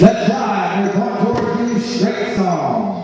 that died and our new straight song.